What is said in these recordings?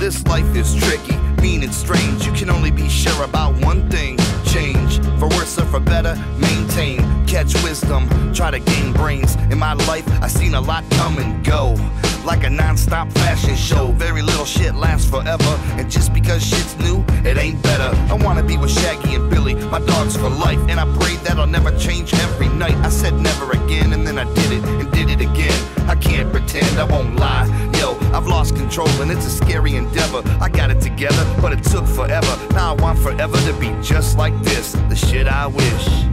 life is tricky, mean and strange. You can only be sure about one thing change. For worse or for better, maintain. Catch wisdom, try to gain brains. In my life, I've seen a lot come and go. Like a non stop fashion show. Very little shit lasts forever. And just because shit's new, it ain't better. I wanna be with Shaggy and Billy, my dogs for life. And I pray that I'll never change every night. I said never again, and then I did it and did it again. I can't pretend, I won't lost control and it's a scary endeavor. I got it together, but it took forever. Now I want forever to be just like this. The shit I wish.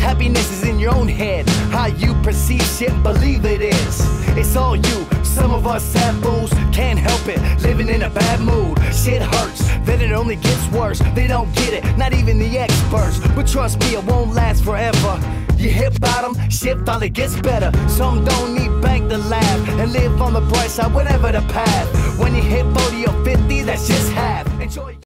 Happiness is in your own head. How you perceive shit, believe it is. It's all you. Some of us sad fools can't help it. Living in a bad mood. Shit hurts, then it only gets worse. They don't get it, not even the experts. But trust me, it won't last forever. You hit bottom, shit finally gets better. Some don't need bank to laugh and live on the bright side, whatever the path.